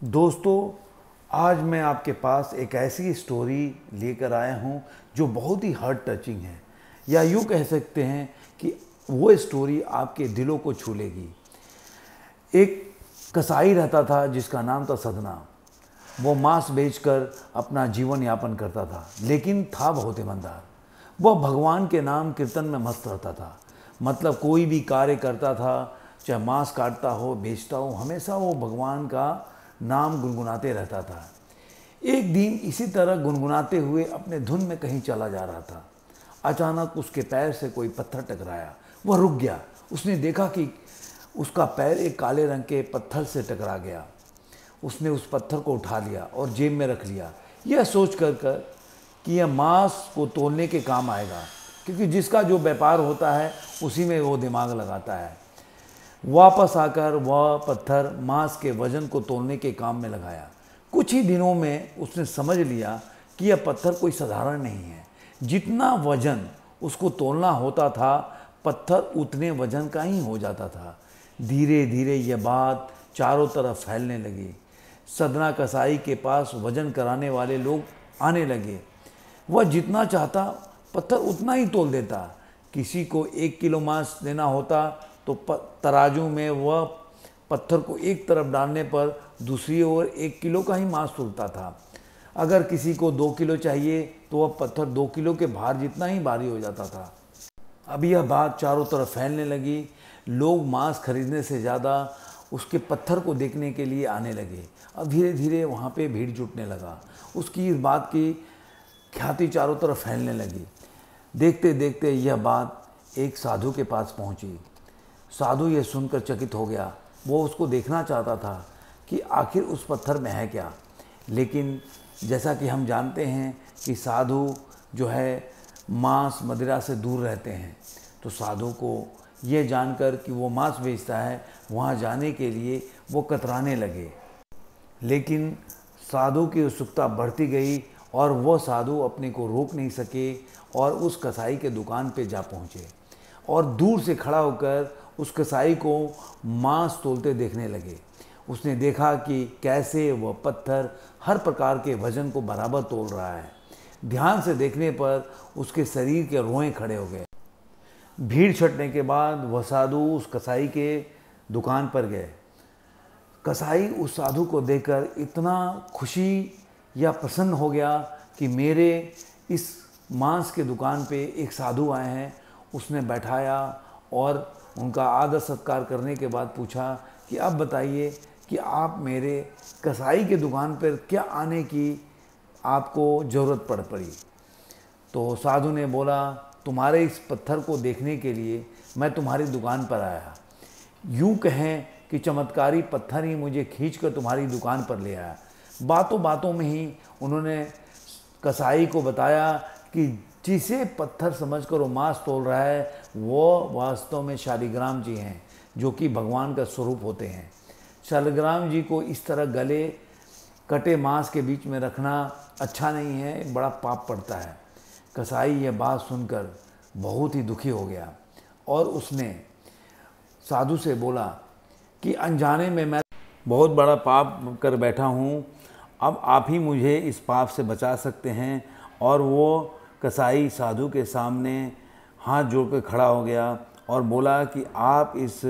दोस्तों, आज मैं आपके पास एक ऐसी स्टोरी लेकर आया हूँ जो बहुत ही हार्ट टचिंग है। या यूँ कह सकते हैं कि वो स्टोरी आपके दिलों को छू लेगी एक कसाई रहता था जिसका नाम था सदना। वो मांस बेचकर अपना जीवन यापन करता था, लेकिन था बहुत ईमानदार। वह भगवान के नाम कीर्तन में मस्त रहता था। मतलब कोई भी कार्य करता था, चाहे मांस काटता हो, बेचता हो, हमेशा वो भगवान का नाम गुनगुनाते रहता था। एक दिन इसी तरह गुनगुनाते हुए अपने धुन में कहीं चला जा रहा था। अचानक उसके पैर से कोई पत्थर टकराया। वह रुक गया। उसने देखा कि उसका पैर एक काले रंग के पत्थर से टकरा गया। उसने उस पत्थर को उठा लिया और जेब में रख लिया। यह सोच कर कर कि यह मांस को तोड़ने के काम आएगा, क्योंकि जिसका जो व्यापार होता है, उसी में वो दिमाग लगाता है। वापस आकर वह पत्थर मांस के वज़न को तोलने के काम में लगाया। कुछ ही दिनों में उसने समझ लिया कि यह पत्थर कोई साधारण नहीं है। जितना वज़न उसको तोलना होता था, पत्थर उतने वज़न का ही हो जाता था। धीरे धीरे यह बात चारों तरफ़ फैलने लगी। सदना कसाई के पास वज़न कराने वाले लोग आने लगे। वह जितना चाहता, पत्थर उतना ही तोल देता। किसी को एक किलो मांस देना होता तो तराजू में वह पत्थर को एक तरफ़ डालने पर दूसरी ओर एक किलो का ही मांस तुलता था। अगर किसी को दो किलो चाहिए तो वह पत्थर दो किलो के भार जितना ही भारी हो जाता था। अब यह बात चारों तरफ़ फैलने लगी। लोग मांस खरीदने से ज़्यादा उसके पत्थर को देखने के लिए आने लगे। अब धीरे धीरे वहाँ पे भीड़ जुटने लगा। उसकी इस बात की ख्याति चारों तरफ़ फैलने लगी। देखते देखते यह बात एक साधु के पास पहुँची। साधु ये सुनकर चकित हो गया। वो उसको देखना चाहता था कि आखिर उस पत्थर में है क्या। लेकिन जैसा कि हम जानते हैं कि साधु जो है, मांस मदिरा से दूर रहते हैं। तो साधु को ये जानकर कि वो मांस बेचता है, वहाँ जाने के लिए वो कतराने लगे। लेकिन साधु की उत्सुकता बढ़ती गई और वो साधु अपने को रोक नहीं सके और उस कसाई के दुकान पे जा पहुँचे और दूर से खड़ा होकर उस कसाई को मांस तोलते देखने लगे। उसने देखा कि कैसे वह पत्थर हर प्रकार के वज़न को बराबर तोल रहा है। ध्यान से देखने पर उसके शरीर के रोए खड़े हो गए। भीड़ छटने के बाद वह साधु उस कसाई के दुकान पर गए। कसाई उस साधु को देखकर इतना खुशी या प्रसन्न हो गया कि मेरे इस मांस के दुकान पे एक साधु आए हैं। उसने बैठाया और उनका आदर सत्कार करने के बाद पूछा कि अब बताइए कि आप मेरे कसाई के दुकान पर क्या आने की आपको ज़रूरत पड़ पड़ी? तो साधु ने बोला, तुम्हारे इस पत्थर को देखने के लिए मैं तुम्हारी दुकान पर आया। यूँ कहें कि चमत्कारी पत्थर ही मुझे खींच कर तुम्हारी दुकान पर ले आया। बातों बातों में ही उन्होंने कसाई को बताया कि जिसे पत्थर समझकर वो मांस तोल रहा है, वो वास्तव में शालिग्राम जी हैं, जो कि भगवान का स्वरूप होते हैं। शालिग्राम जी को इस तरह गले कटे मांस के बीच में रखना अच्छा नहीं है बड़ा पाप पड़ता है। कसाई यह बात सुनकर बहुत ही दुखी हो गया और उसने साधु से बोला कि अनजाने में मैं बहुत बड़ा पाप कर बैठा हूँ, अब आप ही मुझे इस पाप से बचा सकते हैं और वो कसाई साधु के सामने हाथ जोड़ कर खड़ा हो गया और बोला कि आप इस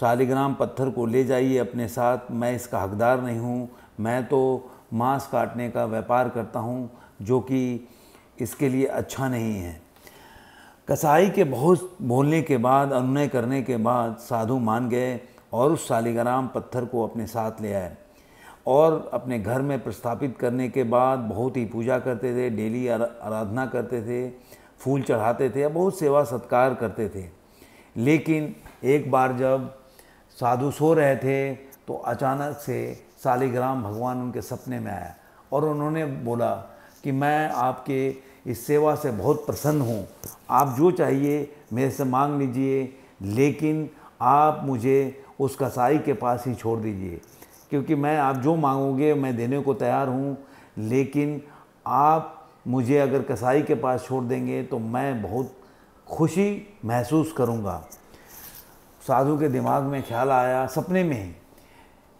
शालिग्राम पत्थर को ले जाइए अपने साथ, मैं इसका हकदार नहीं हूँ। मैं तो मांस काटने का व्यापार करता हूँ जो कि इसके लिए अच्छा नहीं है। कसाई के बहुत बोलने के बाद, अनुनय करने के बाद साधु मान गए और उस शालिग्राम पत्थर को अपने साथ ले आए। और अपने घर में प्रस्थापित करने के बाद बहुत ही पूजा करते थे, डेली आराधना करते थे, फूल चढ़ाते थे या बहुत सेवा सत्कार करते थे। लेकिन एक बार जब साधु सो रहे थे तो अचानक से सालिग्राम भगवान उनके सपने में आया और उन्होंने बोला कि मैं आपके इस सेवा से बहुत प्रसन्न हूँ। आप जो चाहिए मेरे से मांग लीजिए, लेकिन आप मुझे उस कसाई के पास ही छोड़ दीजिए। क्योंकि मैं आप जो मांगोगे, मैं देने को तैयार हूँ। लेकिन आप मुझे अगर कसाई के पास छोड़ देंगे तो मैं बहुत खुशी महसूस करूँगा। साधु के दिमाग में ख्याल आया सपने में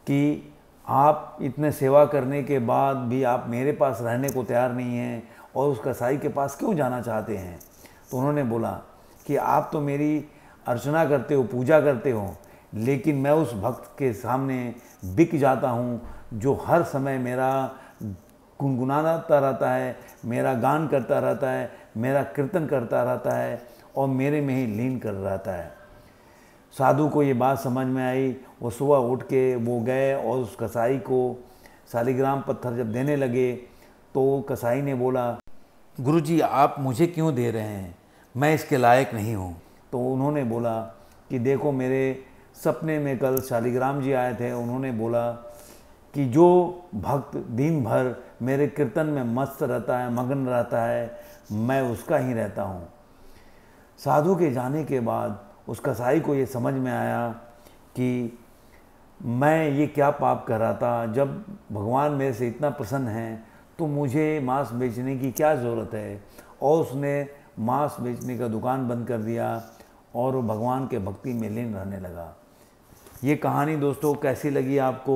कि आप इतने सेवा करने के बाद भी आप मेरे पास रहने को तैयार नहीं हैं और उस कसाई के पास क्यों जाना चाहते हैं? तो उन्होंने बोला कि आप तो मेरी अर्चना करते हो, पूजा करते हो लेकिन मैं उस भक्त के सामने बिक जाता हूँ, जो हर समय मेरा गुनगुनाता रहता है, मेरा गान करता रहता है, मेरा कीर्तन करता रहता है और मेरे में ही लीन कर रहता है। साधु को ये बात समझ में आई, वो सुबह उठ के वो गए और उस कसाई को शालिग्राम पत्थर जब देने लगे तो कसाई ने बोला, गुरुजी, आप मुझे क्यों दे रहे हैं? मैं इसके लायक नहीं हूँ। तो उन्होंने बोला कि, देखो मेरे सपने में कल शालिग्राम जी आए थे, उन्होंने बोला कि जो भक्त दिन भर मेरे कीर्तन में मस्त रहता है, मगन रहता है, मैं उसका ही रहता हूँ। साधु के जाने के बाद उस कसाई को ये समझ में आया कि मैं ये क्या पाप कर रहा था, जब भगवान मेरे से इतना प्रसन्न है तो मुझे मांस बेचने की क्या ज़रूरत है? और उसने मांस बेचने का दुकान बंद कर दिया और वो भगवान के भक्ति में लीन रहने लगा। ये कहानी दोस्तों कैसी लगी आपको?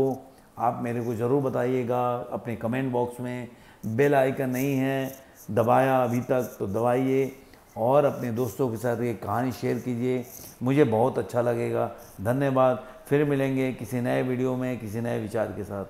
आप मेरे को ज़रूर बताइएगा अपने कमेंट बॉक्स में। बेल आइकन नहीं है, दबाया अभी तक तो दबाइए और अपने दोस्तों के साथ ये कहानी शेयर कीजिए। मुझे बहुत अच्छा लगेगा। धन्यवाद। फिर मिलेंगे किसी नए वीडियो में, किसी नए विचार के साथ।